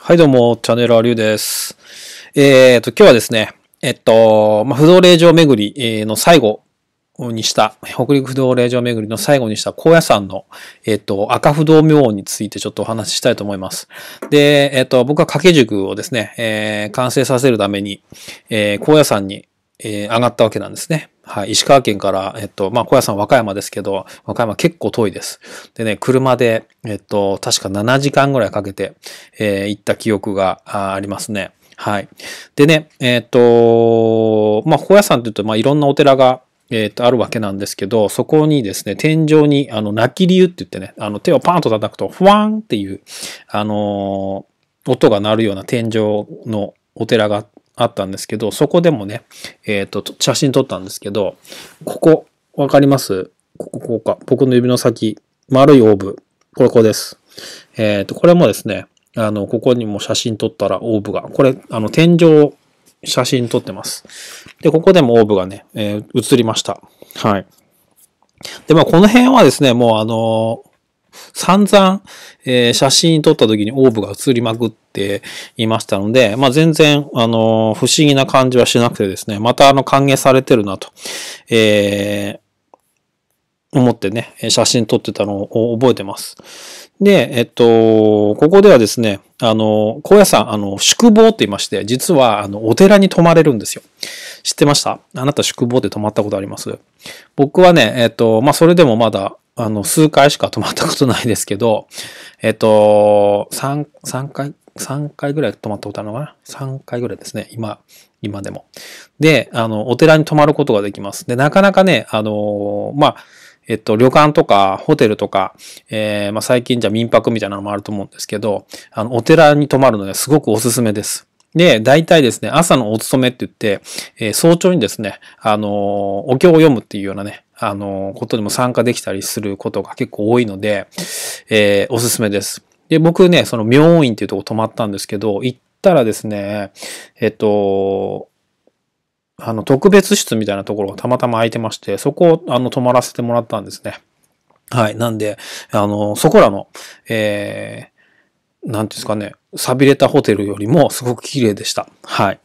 はい、どうも、チャンネルアリュウです。えっ、と、今日はですね、えっと、まあ、不動霊場巡りの最後にした、北陸不動霊場巡りの最後にした高野山の、えっと、赤不動明王についてちょっとお話ししたいと思います。で、えっと、僕は掛け軸をですね、えー完成させるために、えー高野山に、えー上がったわけなんですね。はい。石川県から、えっと、まあ、高野山和歌山ですけど、和歌山結構遠いです。でね、車で、えっと、確か7時間ぐらいかけて、えー行った記憶がありますね。はい。でね、えっと、まあ、高野山って言うと、まあ、いろんなお寺が、えっと、あるわけなんですけど、そこにですね、天井に、あの、泣き理由って言ってね、あの、手をパーンと叩くと、ふわーんっていう、あのー音が鳴るような天井のお寺があったんですけど、そこでもね、えっ、と、写真撮ったんですけど、ここ、わかります？ここ、ここか。僕の指の先、丸いオーブ。こ、こです。えっ、と、これもですね、あの、ここにも写真撮ったらオーブが、これ、あの、天井、写真撮ってます。で、ここでもオーブがね、えー映りました。はい。で、まあ、この辺はですね、もうあの散々、えー写真撮った時にオーブが映りまくっていましたので、まあ、全然、あの不思議な感じはしなくてですね、またあの、歓迎されてるなと、えー思ってね、写真撮ってたのを覚えてます。で、えっと、ここではですね、あの、高野山、あの、宿坊って言いまして、実は、あの、お寺に泊まれるんですよ。知ってました？あなた宿坊で泊まったことあります？僕はね、えっと、まあ、それでもまだ、あの、数回しか泊まったことないですけど、えっと、3、三回、3回ぐらい泊まったことあるのかな ?3 回ぐらいですね。今、今でも。で、あの、お寺に泊まることができます。で、なかなかね、あの、まあ、えっと、旅館とか、ホテルとか、えーまあ、最近じゃ民泊みたいなのもあると思うんですけど、あの、お寺に泊まるのですごくおすすめです。で、大体ですね、朝のお勤めって言って、えー早朝にですね、あのお経を読むっていうようなね、あのことにも参加できたりすることが結構多いので、えーおすすめです。で、僕ね、その妙院っていうとこ泊まったんですけど、行ったらですね、えっと、あの、特別室みたいなところがたまたま空いてまして、そこを、あの、泊まらせてもらったんですね。はい。なんで、あの、そこらの、えー、なんていうんですかね、錆びれたホテルよりもすごく綺麗でした。はい。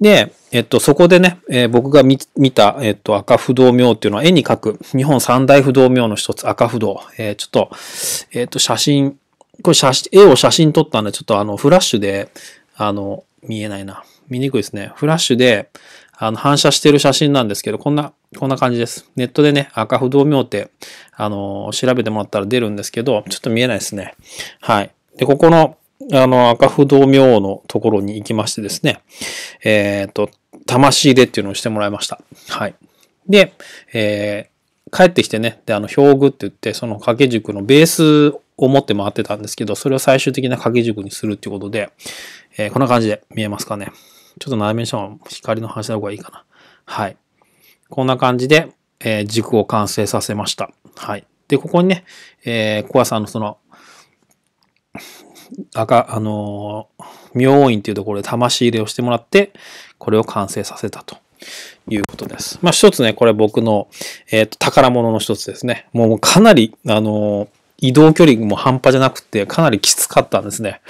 で、えっと、そこでね、えー僕が見た、えっと、赤不動明っていうのは絵に描く日本三大不動明の一つ赤不動。えーちょっと、えっと、写真、これ写真、絵を写真撮ったんで、ちょっとあの、フラッシュで、あの、見えないな。見にくいですね。フラッシュで、あの、反射してる写真なんですけど、こんな、こんな感じです。ネットでね、赤不動明って、あの、調べてもらったら出るんですけど、ちょっと見えないですね。はい。で、ここの、あの、赤不動明王のところに行きましてですね、えっ、と、魂入れっていうのをしてもらいました。はい。で、えー帰ってきてね、で、あの、表具って言って、その掛け軸のベースを持って回ってたんですけど、それを最終的な掛け軸にするっていうことで、えーこんな感じで見えますかね。ちょっと斜めにした方が光の反射の方がいいかな。はい。こんな感じで、えー軸を完成させました。はい。で、ここにね、えー、コアさんのその、赤、あのー妙院っていうところで魂入れをしてもらって、これを完成させたということです。まあ一つね、これ僕の、えっ、と、宝物の一つですね。もうかなり、あの移動距離も半端じゃなくて、かなりきつかったんですね。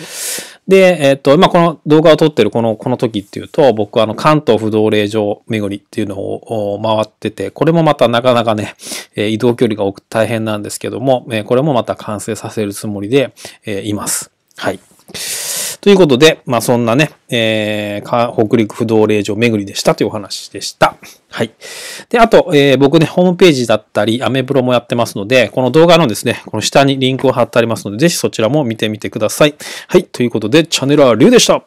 で、えっ、と、まあ、この動画を撮ってるこの、この時っていうと、僕はあの、関東不動霊場巡りっていうのを回ってて、これもまたなかなかね、え移動距離が大変なんですけども、えこれもまた完成させるつもりで、えいます。はい。ということで、まあそんなね、えー北陸不動霊場巡りでしたというお話でした。はい。で、あと、えー僕ね、ホームページだったり、アメブロもやってますので、この動画のですね、この下にリンクを貼ってありますので、ぜひそちらも見てみてください。はい。ということで、チャンネルはリュウでした。